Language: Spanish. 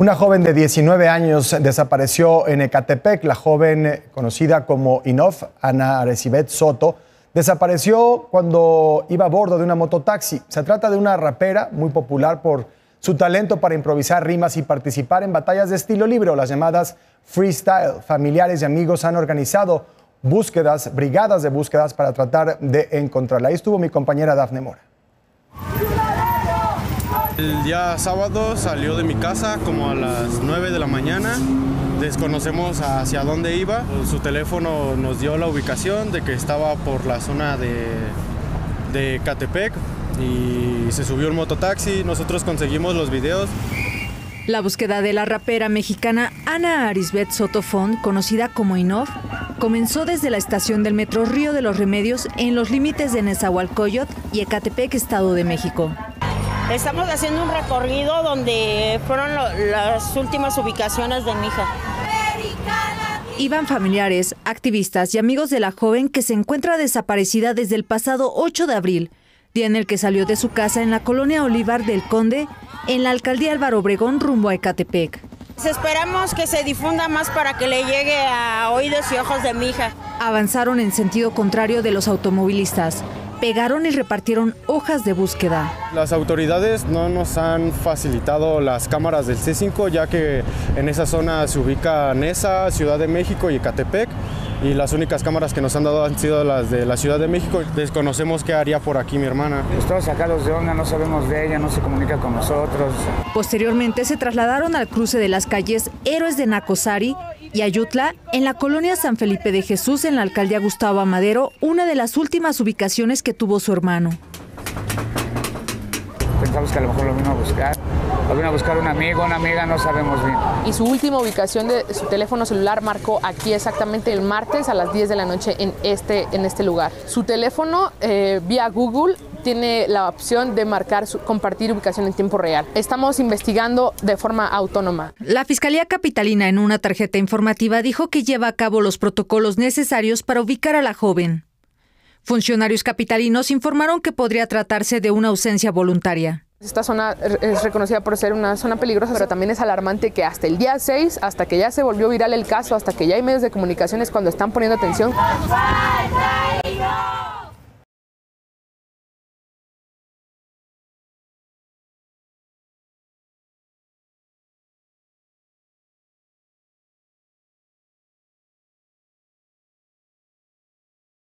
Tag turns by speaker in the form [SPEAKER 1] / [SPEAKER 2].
[SPEAKER 1] Una joven de 19 años desapareció en Ecatepec. La joven conocida como Inof, Ana Arecibet Soto, desapareció cuando iba a bordo de una mototaxi. Se trata de una rapera muy popular por su talento para improvisar rimas y participar en batallas de estilo libre las llamadas freestyle. Familiares y amigos han organizado búsquedas, brigadas de búsquedas para tratar de encontrarla. Ahí estuvo mi compañera Dafne Mora.
[SPEAKER 2] El día sábado salió de mi casa como a las 9 de la mañana. Desconocemos hacia dónde iba. Su teléfono nos dio la ubicación de que estaba por la zona de, de Catepec y se subió un mototaxi. Nosotros conseguimos los videos.
[SPEAKER 3] La búsqueda de la rapera mexicana Ana Arisbet Sotofón, conocida como Inov, comenzó desde la estación del Metro Río de los Remedios en los límites de Nezahualcóyotl y Ecatepec, Estado de México.
[SPEAKER 4] Estamos haciendo un recorrido donde fueron las últimas ubicaciones de mi hija.
[SPEAKER 3] Iban familiares, activistas y amigos de la joven que se encuentra desaparecida desde el pasado 8 de abril, día en el que salió de su casa en la colonia Olivar del Conde, en la alcaldía Álvaro Obregón, rumbo a Ecatepec.
[SPEAKER 4] Esperamos que se difunda más para que le llegue a oídos y ojos de mi hija.
[SPEAKER 3] Avanzaron en sentido contrario de los automovilistas pegaron y repartieron hojas de búsqueda.
[SPEAKER 2] Las autoridades no nos han facilitado las cámaras del C5 ya que en esa zona se ubica Nesa, Ciudad de México y Ecatepec y las únicas cámaras que nos han dado han sido las de la Ciudad de México. Desconocemos qué haría por aquí mi hermana.
[SPEAKER 5] Estamos sacados de onda, no sabemos de ella, no se comunica con nosotros.
[SPEAKER 3] Posteriormente se trasladaron al cruce de las calles Héroes de Nacosari y Ayutla, en la colonia San Felipe de Jesús, en la alcaldía Gustavo Amadero, una de las últimas ubicaciones que tuvo su hermano.
[SPEAKER 5] Pensamos que a lo mejor lo vino a buscar, lo vino a buscar un amigo, una amiga, no sabemos bien.
[SPEAKER 6] Y su última ubicación de su teléfono celular marcó aquí exactamente el martes a las 10 de la noche en este, en este lugar. Su teléfono eh, vía Google tiene la opción de marcar, compartir ubicación en tiempo real. Estamos investigando de forma autónoma.
[SPEAKER 3] La Fiscalía Capitalina en una tarjeta informativa dijo que lleva a cabo los protocolos necesarios para ubicar a la joven. Funcionarios capitalinos informaron que podría tratarse de una ausencia voluntaria.
[SPEAKER 6] Esta zona es reconocida por ser una zona peligrosa, pero también es alarmante que hasta el día 6, hasta que ya se volvió viral el caso, hasta que ya hay medios de comunicaciones cuando están poniendo atención.